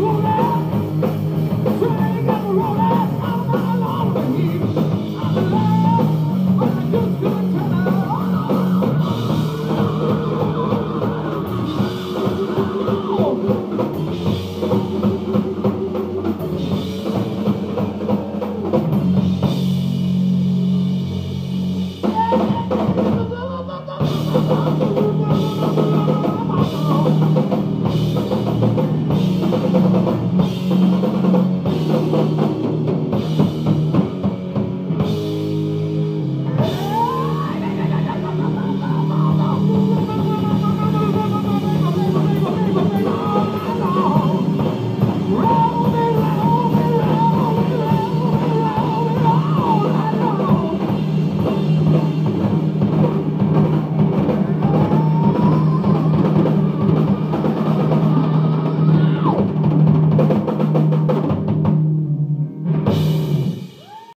you